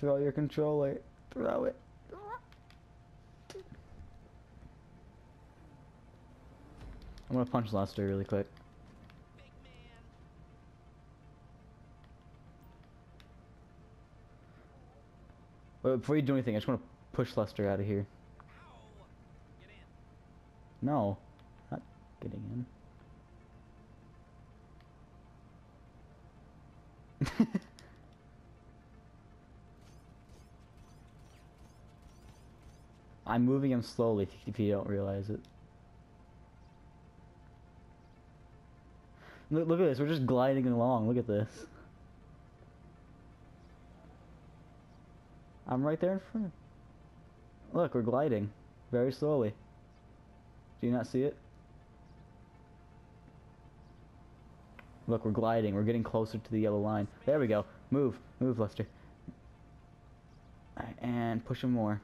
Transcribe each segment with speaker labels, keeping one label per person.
Speaker 1: Throw your controller. Throw it. I'm gonna punch Lester really quick. Before you do anything, I just want to push Lester out of here. No, not getting in. I'm moving him slowly if you don't realize it. Look, look at this, we're just gliding along, look at this. I'm right there in front. Look, we're gliding. Very slowly. Do you not see it? Look, we're gliding. We're getting closer to the yellow line. There we go. Move. Move, Lester. Alright, and push him more.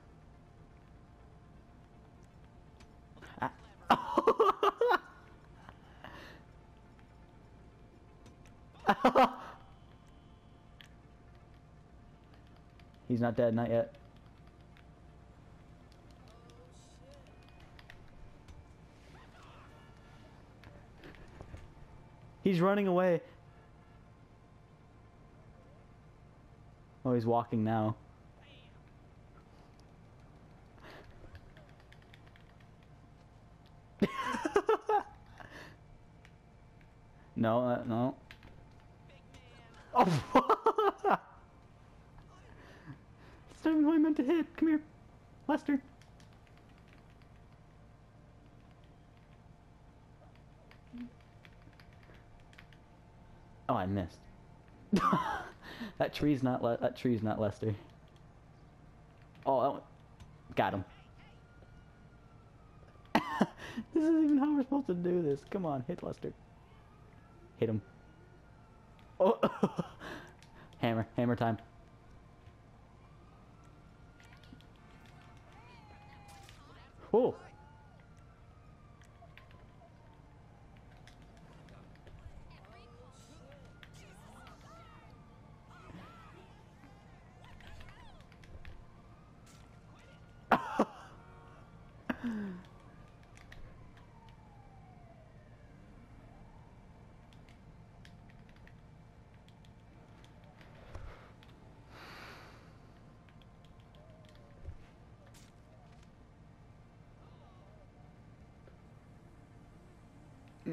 Speaker 1: Not dead, not yet. He's running away. Oh, he's walking now. no, uh, no. Oh! it's not even who I meant to hit. Come here. Lester. Oh, I missed. that tree's not Le that tree's not Lester. Oh, that one. got him. this isn't even how we're supposed to do this. Come on, hit Lester. Hit him. Oh, hammer, hammer time. Oh,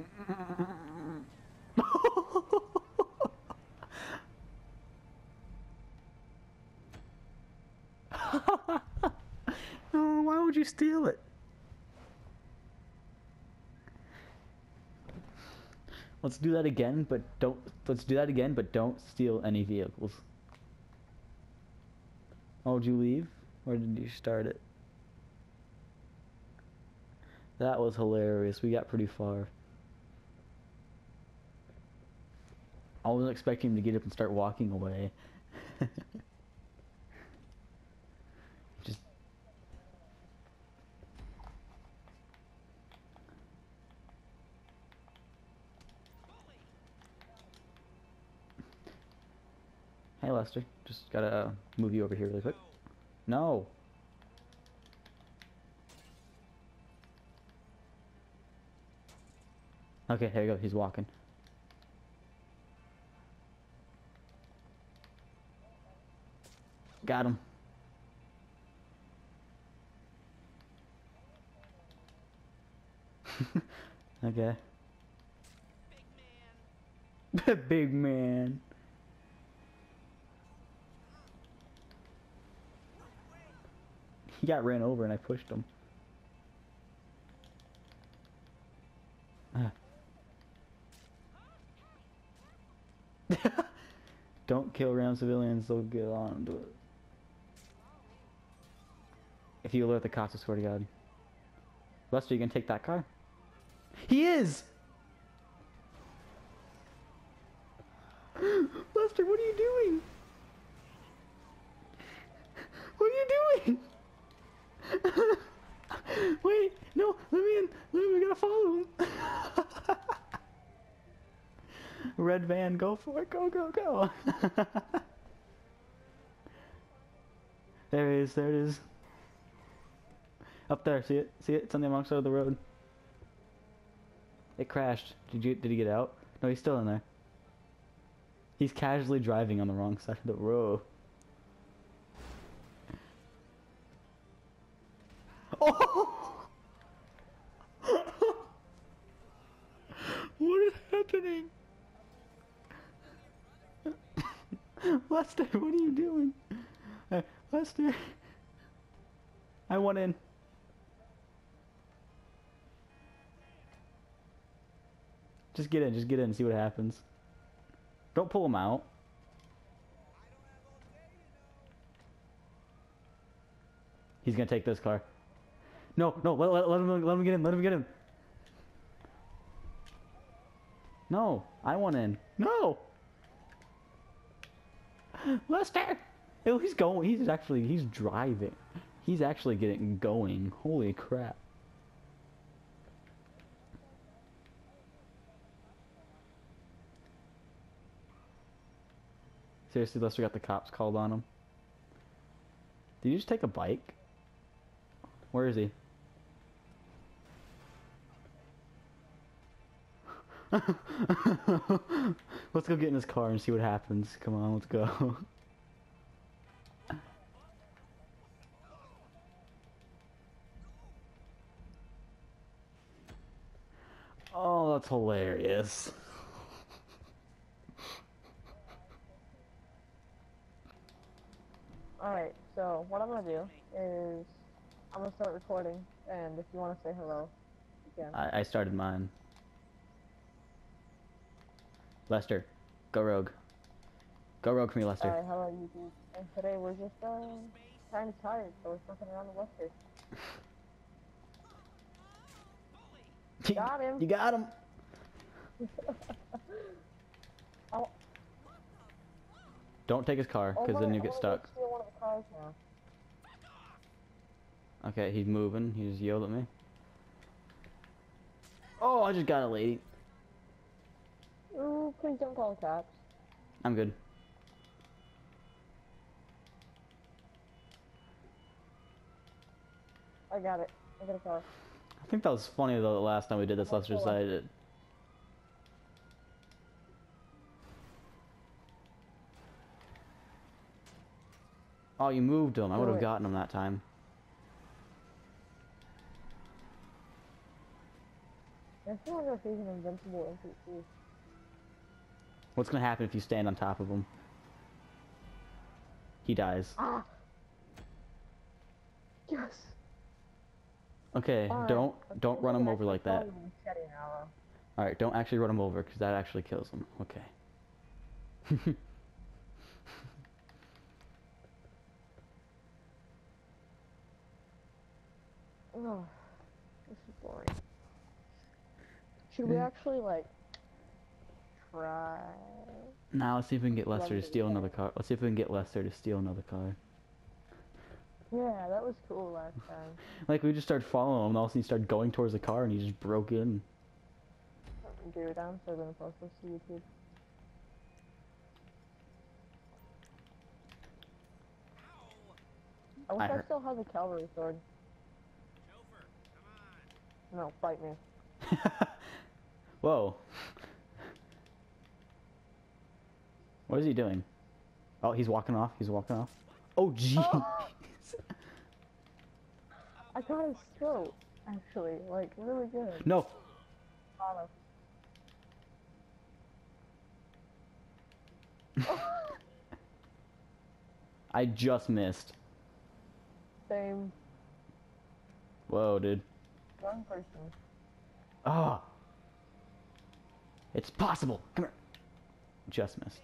Speaker 1: oh, why would you steal it? Let's do that again, but don't. Let's do that again, but don't steal any vehicles. Oh, did you leave, or did you start it? That was hilarious. We got pretty far. I wasn't expecting him to get up and start walking away. Just Hey Lester, just gotta move you over here really quick. No. Okay, there you go. He's walking. Got him. okay.
Speaker 2: Big man.
Speaker 1: Big man. He got ran over and I pushed him. Ah. Don't kill random civilians, they'll get on to it. If you alert the cops, I swear to God. Lester, you gonna take that car? He is! Lester, what are you doing? What are you doing? Wait, no, let me in. Let me, we gotta follow him. Red van, go for it. Go, go, go. There it is. There it is. Up there. See it? See it? It's on the wrong side of the road. It crashed. Did you? Did he get out? No, he's still in there. He's casually driving on the wrong side of the road. Oh! what is happening? Lester, what are you doing? Lester. I want in. Just get in, just get in and see what happens. Don't pull him out. He's gonna take this car. No, no, let, let, let him let him get in, let him get in. No, I want in. No! Lester! Oh, he's going, he's actually, he's driving. He's actually getting going. Holy crap. Seriously, Lester got the cops called on him. Did you just take a bike? Where is he? let's go get in his car and see what happens. Come on, let's go. oh, that's hilarious.
Speaker 3: Alright, so what I'm gonna do is I'm gonna start recording, and if you wanna say hello, you can.
Speaker 1: I, I started mine. Lester, go rogue. Go rogue for me, Lester.
Speaker 3: Alright, hello YouTube. And today we're just uh, kind of tired, so we're fucking around the.
Speaker 2: Bully.
Speaker 3: got him.
Speaker 1: You got him.
Speaker 3: oh,
Speaker 1: Don't take his car,
Speaker 3: oh
Speaker 1: because
Speaker 3: my,
Speaker 1: then you
Speaker 3: I
Speaker 1: get
Speaker 3: oh,
Speaker 1: stuck.
Speaker 3: Steal one of the cars now.
Speaker 1: Okay, he's moving. He just yelled at me. Oh, I just got a lady.
Speaker 3: Ooh, please don't call the cops.
Speaker 1: I'm good.
Speaker 3: I got it. I got a car.
Speaker 1: I think that was funny though. The last time we did this,
Speaker 3: Oh,
Speaker 1: Lester
Speaker 3: cool.
Speaker 1: decided. Oh, you moved him. I would have gotten him that time.
Speaker 3: I feel like he's invincible NPC.
Speaker 1: What's gonna happen if you stand on top of him? He dies.
Speaker 3: Ah! Yes!
Speaker 1: Okay, don't don't run him over like that.
Speaker 3: call you Machete now,
Speaker 1: All right, don't actually run him over because that actually kills him. Okay.
Speaker 3: Oh, this is boring. Should we actually, like, try...
Speaker 1: now let's see if we can get Lester to steal another car. Let's see if we can get Lester to steal another car.
Speaker 3: Yeah, that was cool last time.
Speaker 1: Like we just started following him, and all of a sudden he started going towards the car, and he just broke in.
Speaker 3: Dude, I'm still gonna post this to YouTube.
Speaker 2: Ow.
Speaker 3: I wish
Speaker 1: I
Speaker 3: I, still had the cavalry sword.
Speaker 2: Chauffeur, come on.
Speaker 3: No, fight me.
Speaker 1: Whoa. What is he doing? Oh, he's walking off. He's walking off. Oh, jeez.
Speaker 3: Oh! I got his throat, actually, like, really good.
Speaker 1: No.
Speaker 3: Auto.
Speaker 1: I just missed.
Speaker 3: Same
Speaker 1: Whoa, dude.
Speaker 3: One person.
Speaker 1: Ah. It's possible. Come here. Just missed.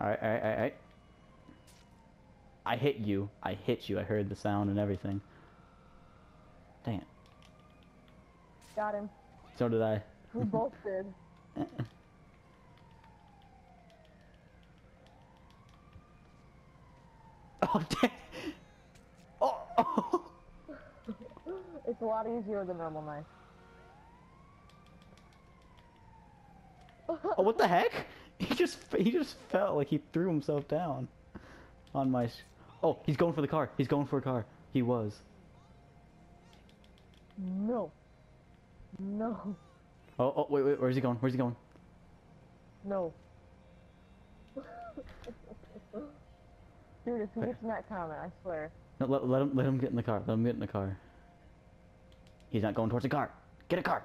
Speaker 1: Alright, alright, alright, alright. I hit you. I hit you. I heard the sound and everything. Dang it.
Speaker 3: Got him.
Speaker 1: So did I.
Speaker 3: We both did.
Speaker 1: Oh, dang. Oh, oh.
Speaker 3: It's a lot easier than normal knife.
Speaker 1: oh, what the heck? He just he just fell like he threw himself down. On my... Oh, he's going for the car. He's going for a car. He was.
Speaker 3: No. No.
Speaker 1: Oh, oh, wait, wait, where's he going? Where's he going?
Speaker 3: No. Dude, if he gets in that comment, I swear.
Speaker 1: No, let, let him let him get in the car. Let him get in the car. He's not going towards the car. Get a car.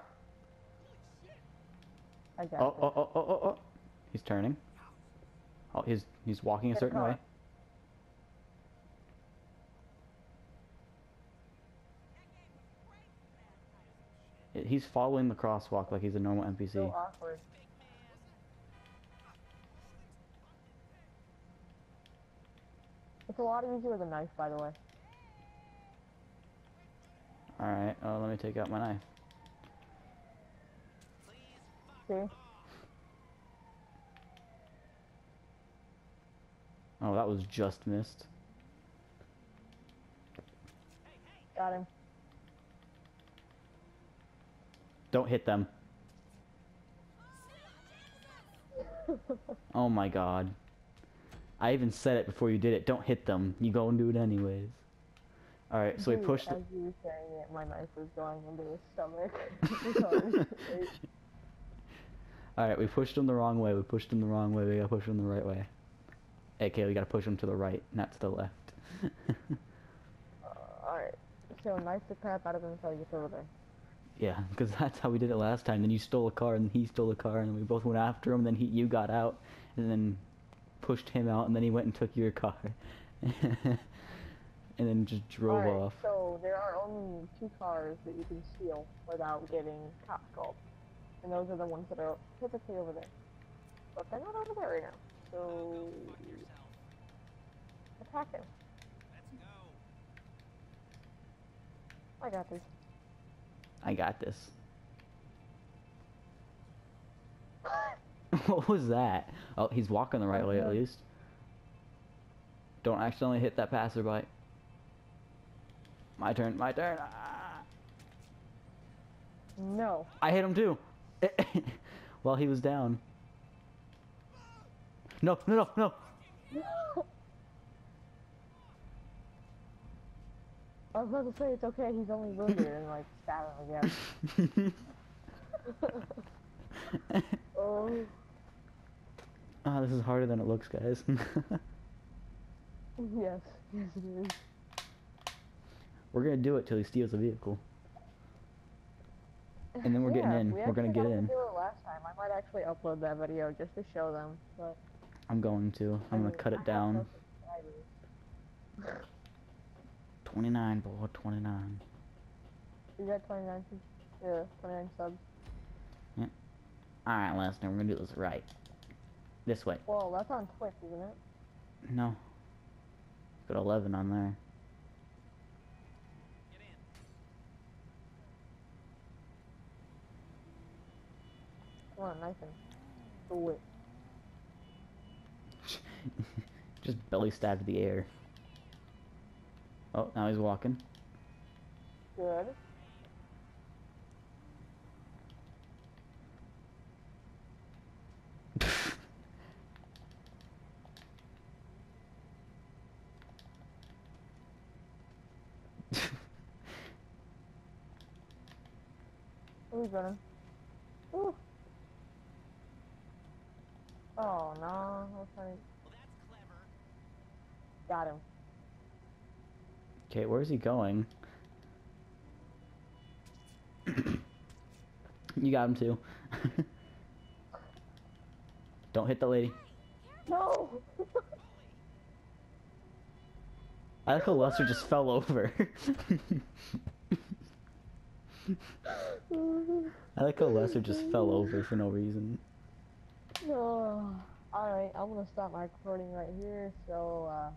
Speaker 3: I got
Speaker 1: Oh, oh, oh, oh, oh, oh. He's turning. Oh, he's he's walking a
Speaker 3: Get a
Speaker 1: certain
Speaker 3: car.
Speaker 1: way. He's following the crosswalk like he's a normal NPC.
Speaker 3: So awkward. It's a lot easier with a knife, by the way.
Speaker 1: Alright, oh, uh, let me take out my knife. Oh, that was just missed.
Speaker 3: Got him.
Speaker 1: Don't hit them. Oh my god. I even said it before you did it. Don't hit them. You go and do it anyways. Alright, so we pushed.
Speaker 3: As you were saying it, my knife was going into his stomach.
Speaker 1: Alright, we pushed him the wrong way. We pushed him the wrong way. We gotta push him the right way. AKA, we gotta push him to the right, not to the left.
Speaker 3: uh, Alright. So knife the crap out of him until gets over there.
Speaker 1: yeah, because that's how we did it last time. Then you stole a car, and he stole a car, and we both went after him. Then he, you got out, and then pushed him out, and then he went and took your car, and then just drove
Speaker 3: Alright,
Speaker 1: off.
Speaker 3: So there are only two cars that you can steal without getting cop called. And those are the ones that are typically over there. But they're not over there right now. So attack him.
Speaker 2: Let's go.
Speaker 3: I got this.
Speaker 1: I got this. what was that? Oh, he's walking the right way at least. Don't accidentally hit that passerby. My turn, my turn. Ah.
Speaker 3: No.
Speaker 1: I hit him too. While he was down. No, no, no, no.
Speaker 3: I was about to say it's okay, he's only wounded and like stab him again. oh
Speaker 1: oh, this is harder than it looks, guys.
Speaker 3: yes, yes it is.
Speaker 1: We're gonna do it till he steals a vehicle. And then we're getting in.
Speaker 3: we
Speaker 1: We're gonna get in.
Speaker 3: Do it last time. I might actually upload that video just to show them, but
Speaker 1: I'm going to.
Speaker 3: I
Speaker 1: I'm gonna cut it down. 29, boy, 29.
Speaker 3: You got 29, subs- yeah, 29 subs. Yeah.
Speaker 1: Alright, Lesnar, we're gonna do this right. This way.
Speaker 3: Well, that's on Twitch, isn't it?
Speaker 1: No. Got 11 on there.
Speaker 3: On, knife him. Do it.
Speaker 1: Just belly stabbed the air. Oh, now he's walking.
Speaker 3: Good. He's running. Ooh. Oh no.
Speaker 2: Well, that's clever.
Speaker 3: Got him.
Speaker 1: Okay, where's he going? you got him too. Don't hit the lady.
Speaker 3: No!
Speaker 1: I like how Lester just fell over. I like how Lester just fell over for no reason.
Speaker 3: Alright, I'm gonna stop my recording right here, so, uh,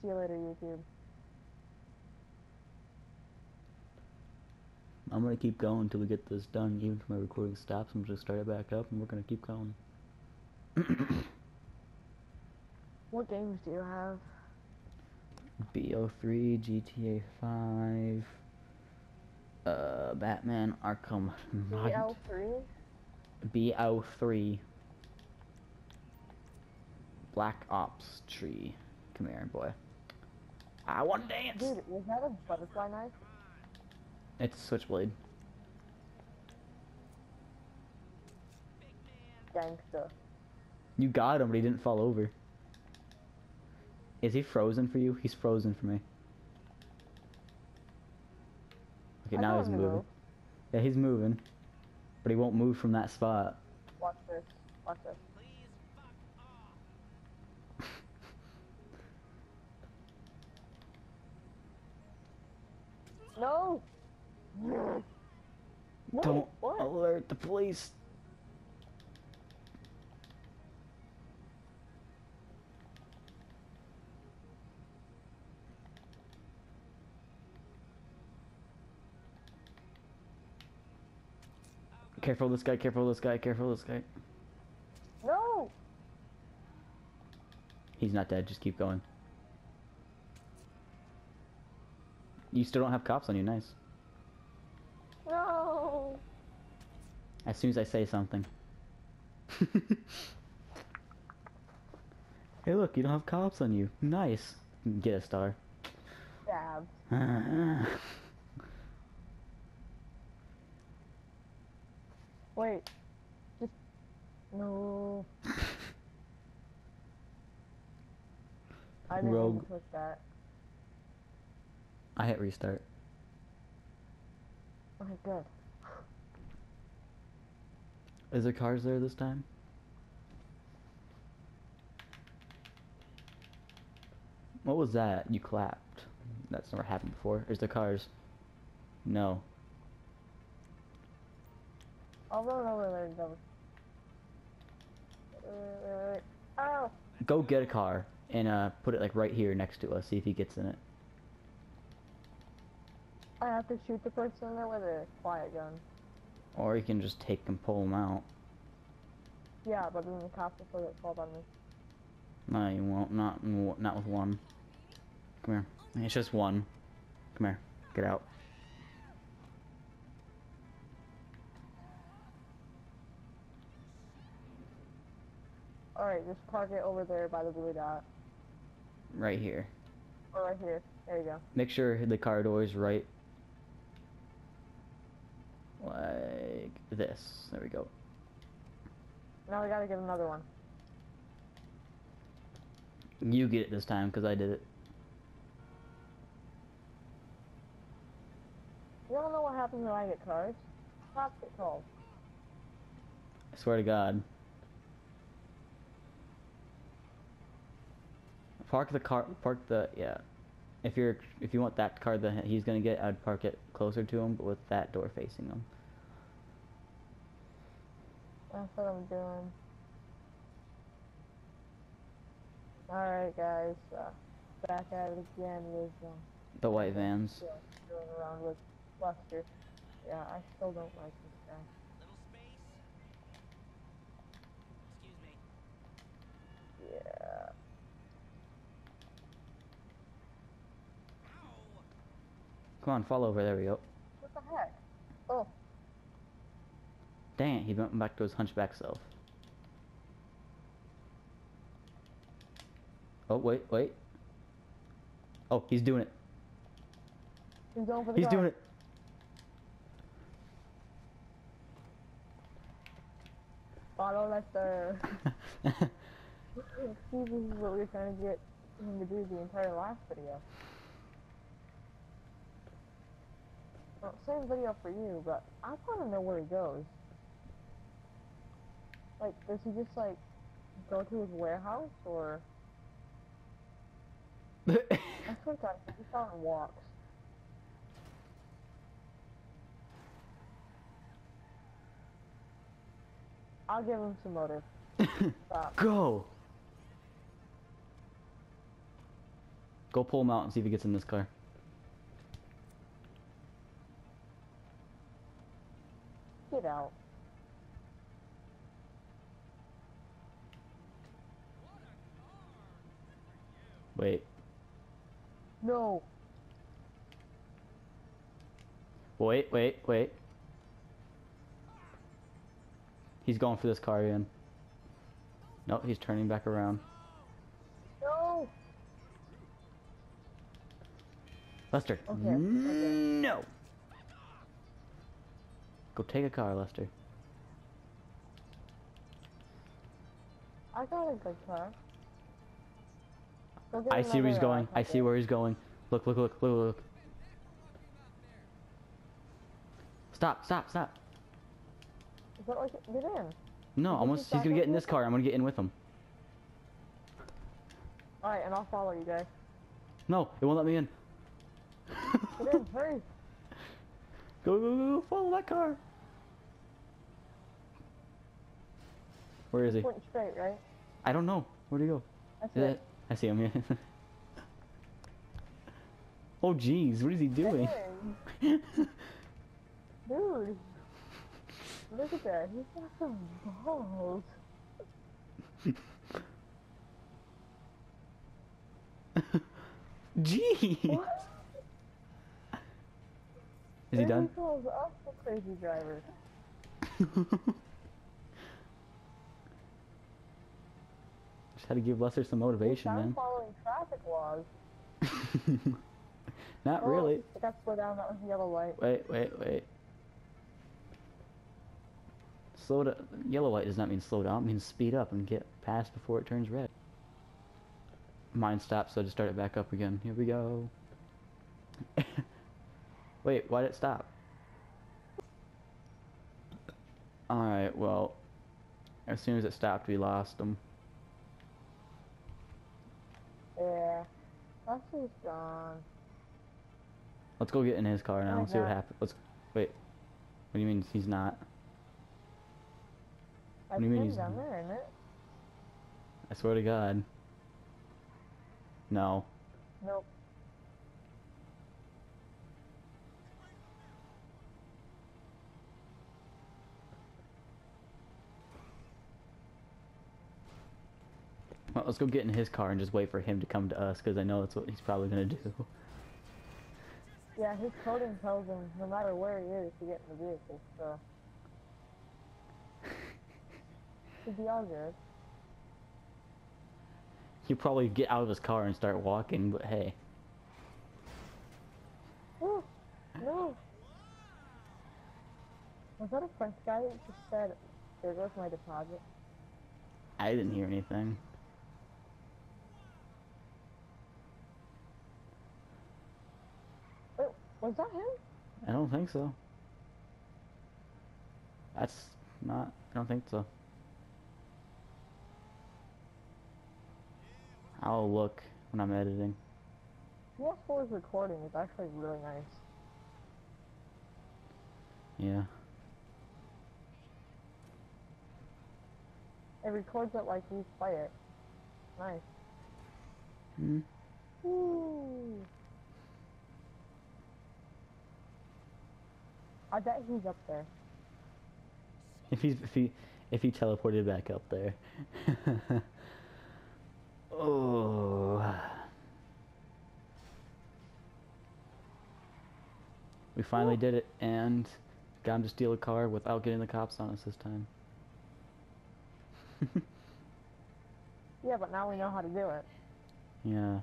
Speaker 3: see you later, YouTube.
Speaker 1: I'm gonna keep going until we get this done. Even if my recording stops, I'm just gonna start it back up, and we're gonna keep going.
Speaker 3: What games do you have?
Speaker 1: BO3, GTA 5, uh, Batman, Arkham Knight,
Speaker 3: BL3?
Speaker 1: BO3. Black Ops tree. Come here, boy. I want to dance.
Speaker 3: Dude, was that a butterfly knife?
Speaker 1: It's a switchblade.
Speaker 2: Man.
Speaker 1: You got him, but he didn't fall over. Is he frozen for you? He's frozen for me. Okay,
Speaker 3: I
Speaker 1: now he's moving.
Speaker 3: move.
Speaker 1: Yeah, he's moving. But he won't move from that spot.
Speaker 3: Watch this. Watch this.
Speaker 2: Please.
Speaker 3: No!
Speaker 1: Don't
Speaker 3: what?
Speaker 1: alert the police. Careful this guy, careful this guy, careful this guy.
Speaker 3: No!
Speaker 1: He's not dead, just keep going. You still don't have cops on you, nice.
Speaker 3: No!
Speaker 1: As soon as I say something. hey look, you don't have cops on you. Nice. Get a star.
Speaker 3: Stabs. Wait. Just. No. I didn't
Speaker 1: Rogue.
Speaker 3: to push that.
Speaker 1: I hit restart.
Speaker 3: Okay, good.
Speaker 1: Is there cars there this time? What was that? You clapped. That's never happened before. Is there cars? No.
Speaker 3: I'll run over there and go. Uh, oh!
Speaker 1: Go get a car and uh, put it like right here next to us. See if he gets in it.
Speaker 3: I have to shoot the person there with a quiet gun.
Speaker 1: Or you can just take and pull him out.
Speaker 3: Yeah, but then the cops will still get called on me.
Speaker 1: No, you won't. Not not with one. Come here. It's just one. Come here. Get out.
Speaker 3: Alright, just park it over there by the blue dot.
Speaker 1: Right here.
Speaker 3: Or right here. There you go.
Speaker 1: Make sure the car door is right. Like this. There we go.
Speaker 3: Now we gotta get another one.
Speaker 1: You get it this time because I did it.
Speaker 3: You don't know what happens when I get cars? Cops get called.
Speaker 1: I swear to God. Park the car. Park the yeah. If you're if you want that car that he's gonna get, I'd park it closer to him, but with that door facing him.
Speaker 3: That's what I'm doing. Alright guys, uh, back at it again with um,
Speaker 1: The white vans.
Speaker 3: still screwing around with Lester. Yeah, I still don't like this guy.
Speaker 2: Little space. Excuse me.
Speaker 3: Yeah.
Speaker 2: Ow.
Speaker 1: Come on, fall over. There we go.
Speaker 3: What the heck? Oh,
Speaker 1: Dang it, he went back to his hunchback self. Oh wait, wait. Oh, he's doing it.
Speaker 3: he's going for the
Speaker 1: He's
Speaker 3: car.
Speaker 1: doing it.
Speaker 3: Follow Lester. See, this is what we were trying to get him to do the entire last video. Well, same video for you, but I want to know where he goes. Like, does he just, like, go to his warehouse, or... I swear to God, he just out and walks. I'll give him some motive.
Speaker 1: Go. Go pull him out and see if he gets in this car.
Speaker 3: out.
Speaker 1: Wait.
Speaker 3: No.
Speaker 1: Wait, wait, wait. He's going for this car again. Nope, he's turning back around. No! Lester.
Speaker 3: Okay.
Speaker 1: No! Go take a car, Lester.
Speaker 3: I got a good car.
Speaker 1: I see where he's going. I see where he's going. Look, look, look, look, look. Stop, stop, stop.
Speaker 3: Is that like get in?
Speaker 1: No, almost.
Speaker 3: he's
Speaker 1: gonna get in this car. I'm gonna get in with him.
Speaker 3: All right, and I'll follow you guys.
Speaker 1: No, it won't let me in.
Speaker 3: Get in, hurry!
Speaker 1: Go, go, go, go, follow that car. Where is he?
Speaker 3: Pointing straight, right?
Speaker 1: I don't know. Where'd he go?
Speaker 3: It.
Speaker 1: it? I see him, yeah. oh, jeez, what is he doing?
Speaker 3: Dang, dude, look at that. He's got some balls.
Speaker 1: jeez.
Speaker 3: What?
Speaker 1: Is he done?
Speaker 3: He calls us the crazy driver.
Speaker 1: Had to give Lester some motivation, man.
Speaker 3: following traffic laws.
Speaker 1: Not
Speaker 3: Oh,
Speaker 1: really.
Speaker 3: I got slow down. That was the yellow light.
Speaker 1: Wait, wait, wait. Slow down. Yellow light does not mean slow down. It means speed up and get past before it turns red. Mine stopped, so I just start it back up again. Here we go. wait, why did it stop? Alright, well, as soon as it stopped, we lost them.
Speaker 3: Yeah. Lester's gone.
Speaker 1: Let's go get in his car now
Speaker 3: Oh,
Speaker 1: and see what happens. Let's wait. What do you mean he's not?
Speaker 3: I
Speaker 1: do you mean he's
Speaker 3: down
Speaker 1: not?
Speaker 3: there, isn't it?
Speaker 1: I swear to God. No.
Speaker 3: Nope.
Speaker 1: Well, let's go get in his car and just wait for him to come to us because I know that's what he's probably gonna do.
Speaker 3: Yeah, his coding tells him no matter where he is to get in the vehicle, so. Should be all good.
Speaker 1: He'll probably get out of his car and start walking, but hey.
Speaker 3: Ooh, no! Was that a French guy that just said, there goes my deposit?
Speaker 1: I didn't hear anything.
Speaker 3: Wait, was that him?
Speaker 1: I don't think so. That's not. I don't think so. I'll look when I'm editing.
Speaker 3: PS4's recording is actually really nice.
Speaker 1: Yeah.
Speaker 3: It records it like we play it. Nice.
Speaker 1: Hmm.
Speaker 3: Ooh. I bet he's up there.
Speaker 1: If he's if he if he teleported back up there. oh. We finally did it and got him to steal a car without getting the cops on us this time.
Speaker 3: Yeah, but now we know how to do it.
Speaker 1: yeah.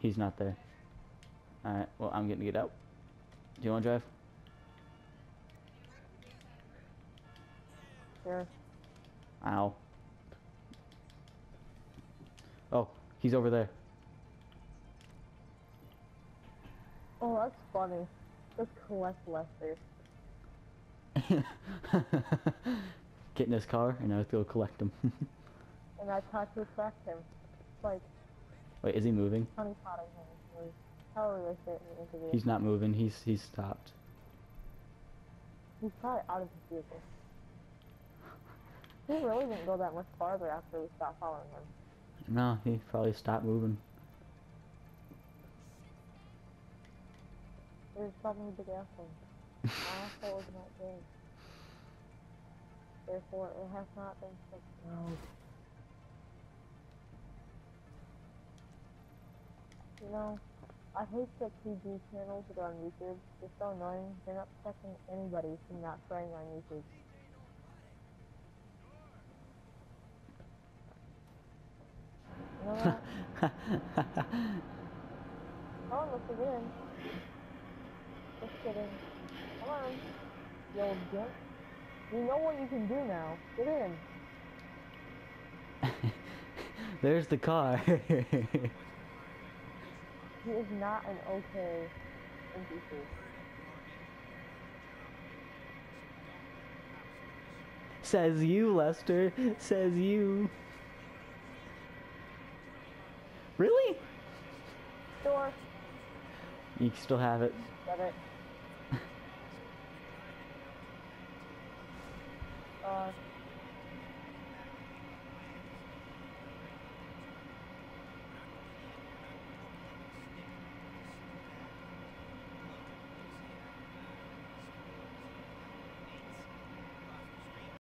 Speaker 1: He's not there. Alright, well I'm getting to get out. Do you wanna drive?
Speaker 3: Sure.
Speaker 1: Ow. Oh, he's over there.
Speaker 3: Oh, that's funny. Let's collect Lester.
Speaker 1: Get in his car and I was go collect him.
Speaker 3: And I how to attract him. It's like
Speaker 1: Wait, is he moving?
Speaker 3: honey potting him. Or however they say it in the interview.
Speaker 1: He's not moving. He's he's stopped.
Speaker 3: He's probably out of his vehicle. He really didn't go that much farther after we stopped following him.
Speaker 1: No, he probably stopped moving.
Speaker 3: There's probably the gas one. My asshole was not good. Therefore, it has not been fulfilled. You know, I hate the PG channels that are on YouTube. They're so annoying. They're not protecting anybody from not swearing on YouTube. You know that? on, let's get in. Just kidding. Come on. You old gimp. You know what you can do now. Get in.
Speaker 2: There's the car.
Speaker 3: He is not an okay NPC.
Speaker 2: Says you, Lester. Says you. Really?
Speaker 3: Sure.
Speaker 2: You still have it.
Speaker 3: Got it.